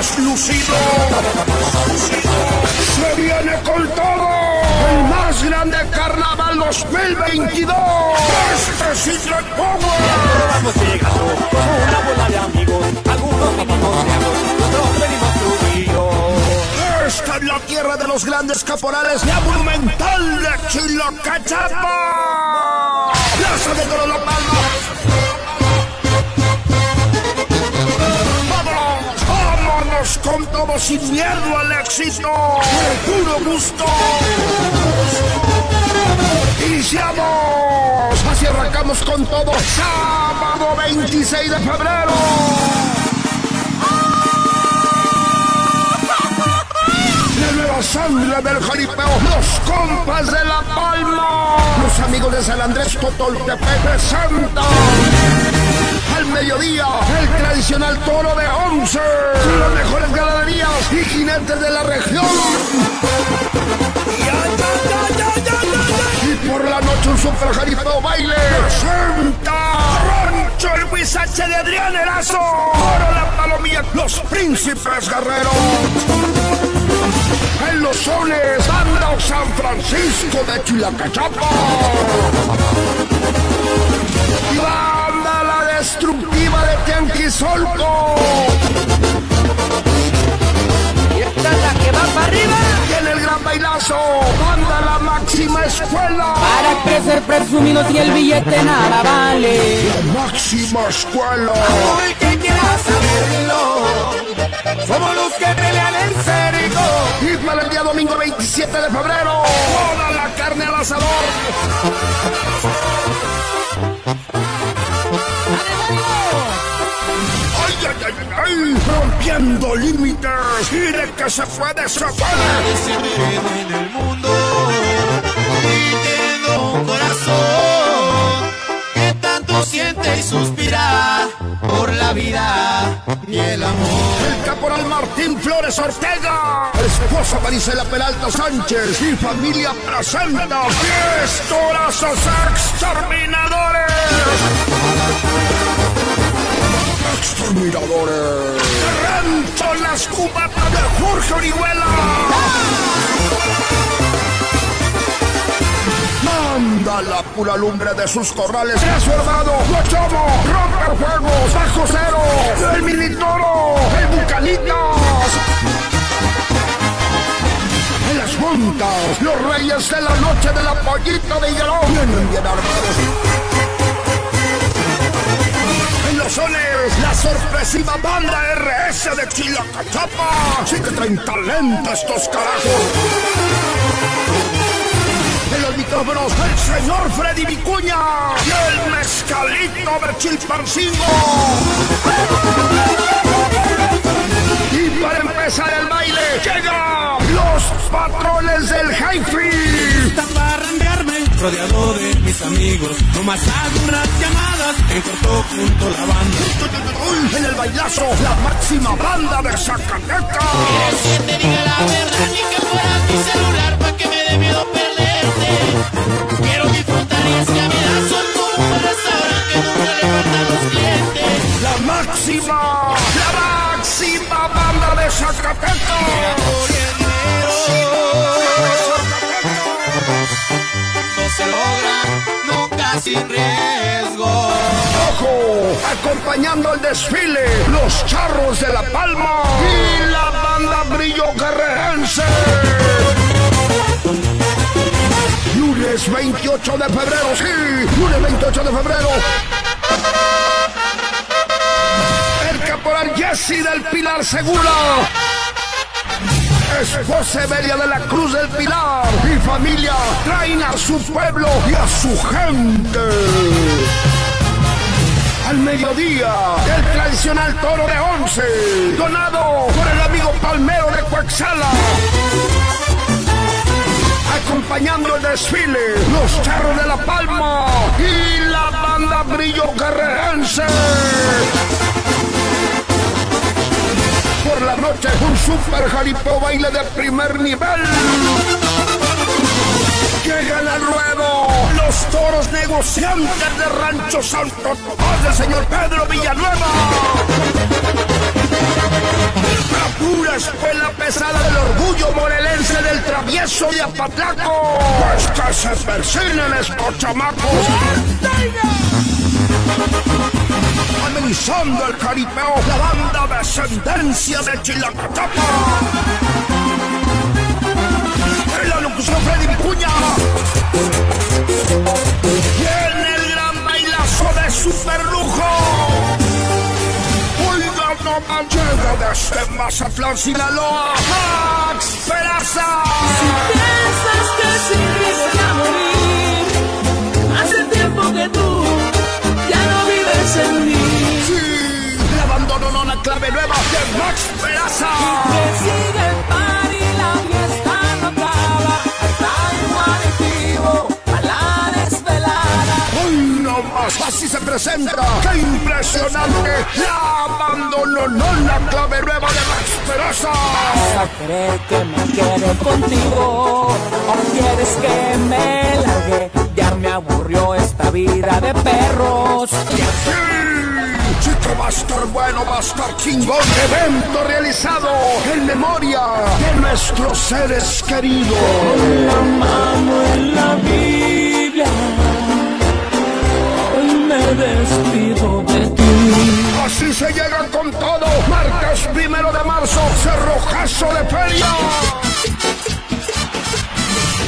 más lucido. ¡Se viene con todo! ¡El más grande carnaval 2022! ¡Este es Secret Power! Vamos llegando como una bola de amigos. Algunos venimos lejos, otros venimos subidos. Esta es la tierra de los grandes caporales, la monumental de Chilocachapa. Plaza de La Palma. ¡Vámonos con todo sin miedo al éxito! ¡De puro gusto! ¡Iniciamos! Así arrancamos con todo. Sábado 26 de febrero. La sangre del jaripeo, los compas de La Palma, los amigos de San Andrés Totoltepec presentan al mediodía el tradicional toro de once, jinetes de la región. Y por la noche un super baile presenta Rancho el Huizache de Adrián Erazo, Oro la Palomilla, los príncipes guerreros. En los sones, anda San Francisco de Chilacachapa. Y banda la destructiva de Tianquisolco. Esta es la que va para arriba. En el gran bailazo, banda la máxima escuela. Para crecer presumidos y el billete nada vale. La máxima escuela. el que quiera saberlo. Somos los que pelean en serio. Y para el día domingo 27 de febrero, toda la carne al asador. Rompiendo límites y de que se puede, se puede. en el mundo y tengo un corazón que tanto siente y suspira por la vida y el amor. El caporal Martín Flores Ortega, esposa Marisela Peralta Sánchez y familia presenta 10 torazos exterminadores. Exterminadores. Rancho las cubatas de Jorge Orihuela. Manda la pura lumbre de sus corrales a su hermano, Guachomo, Romper Fuegos, Bajo Cero, el Militoro, el Bucanitas. En las juntas, los reyes de la noche de la pollita de Higuerón. Sorpresiva banda RS de Chilacachapa. Sí que traen talento estos carajos. En los micrófonos, el señor Freddy Vicuña y el mezcalito de. Y para empezar el baile, llegan los patrones del Hi-Fi. Está amigos. No más hago unas llamadas, en corto junto la banda. En el bailazo, la máxima banda de Zacatecas. Que te diga la verdad, ni que fuera mi celular sin riesgo. Ojo, acompañando el desfile, los charros de La Palma y la banda Brillo Guerrerense. Lunes 28 de febrero, sí, lunes 28 de febrero. El caporal Jesse del Pilar Segura. Es José Belia de la Cruz del Pilar y familia traen a su pueblo y a su gente. Al mediodía, el tradicional toro de once, donado por el amigo Palmero de Coaxala. Acompañando el desfile, los charros de La Palma y la banda Brillo Guerrerense. Por la noche, un super jaripeo baile de primer nivel. Llegan al ruedo los toros negociantes de Rancho Santo Tomás del señor Pedro Villanueva. La pura escuela pesada del orgullo morelense del travieso de Apatlaco. Pues que se persiguen estos chamacos. Amenizando el caripeo, la banda descendencia de Chilacatapa. En la locución Freddy Vicuña. Y en el gran bailazo de superlujo. Oiga, no llega desde Mazatlán, Sinaloa. Así se presenta. ¡Qué impresionante! La abandono no la clave nueva de Max Peraza. ¿Vas a querer que me quede contigo? ¿O quieres que me largue? Ya me aburrió esta vida de perros. Sí, chico, va a estar bueno, va a estar chingón. Evento realizado en memoria de nuestros seres queridos. La mano en la Biblia. Me despido de ti. Así se llega con todo. Martes primero de marzo, cerrojazo de feria.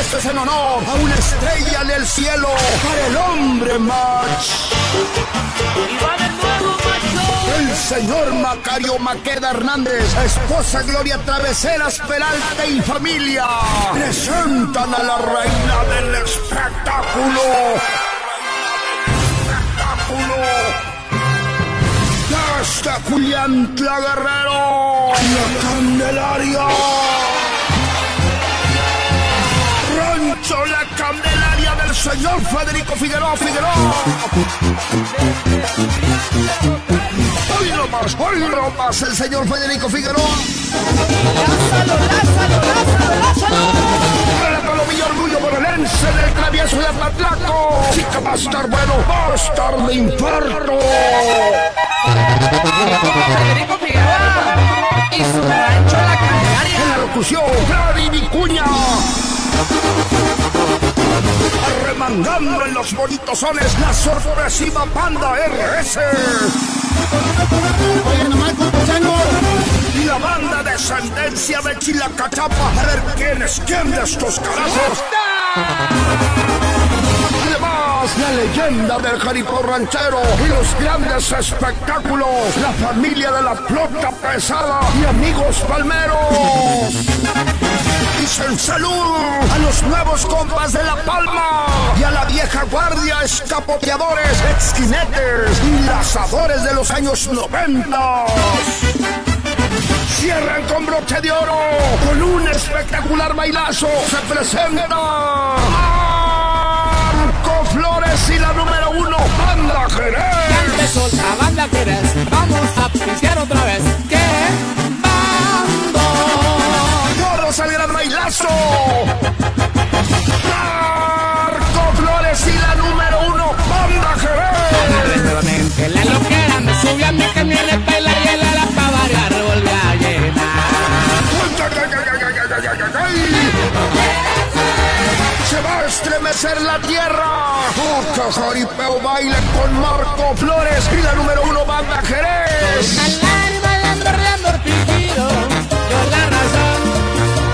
Este es en honor a una estrella en el cielo para el hombre match. El señor Macario Maqueda Hernández, esposa Gloria Traveseras Peralta y familia, presentan a la reina del. Espectáculo. Hasta Julián Tla Guerrero, la Candelaria. Rancho La Candelaria del señor Federico Figueroa Figueroa. Hoy no más, hoy no más el señor Federico Figueroa. Para la Palomilla Orgullo Morelense del travieso de Patlaco. Chica, va a estar bueno, va a estar de infarto. Federico Figueroa y su rancho La Candelaria. En la locución, Freddy Vicuña. Arremangando en los bonitos sones la sorpresiva banda RS. Oye, nomás. Y la banda descendencia de Chilacachapa. A ver quién es quién de estos carajos. Leyenda del jaripeo ranchero y los grandes espectáculos, la familia de la flota pesada y amigos palmeros. Dicen salud a los nuevos compas de La Palma y a la vieja guardia, escapoteadores, esquinetes y lazadores de los años 90. Cierran con broche de oro con un espectacular bailazo. Se presenta Flores y la número uno, Banda Jerez. Empezó la banda eres. Vamos a pistear otra vez. ¿Qué? Bando. Todos al gran bailazo. Estremecer la tierra. Boca Jaripeo baile con Marco Flores y la número uno Banda Jerez. Bailar bailando, riendo, ortigido. Yo la razón,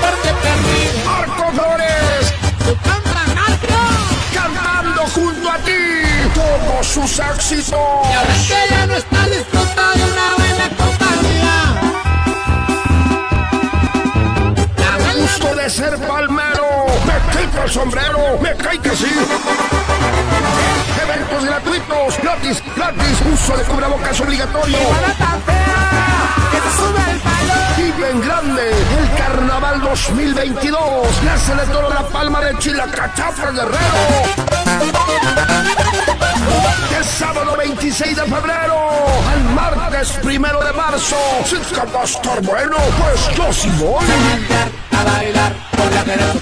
porque perdí. Marco Flores Tu contra narco. cantando junto a ti todos sus éxitos. Y ahora que ya no está disfrutando de una buena compañía. La Gusto de ser palmero, me quito el sombrero, me cae que sí. Eventos gratuitos, gratis, gratis, uso de cubrebocas obligatorio. Para tan fea, que te sube el palo. Vive en grande el Carnaval 2022. Nace de Toro La Palma de Chilacachapa Guerrero. El sábado 26 de febrero al martes primero de marzo. Chica, va a estar bueno, pues yo sí voy. A bailar, por la querés otra vez.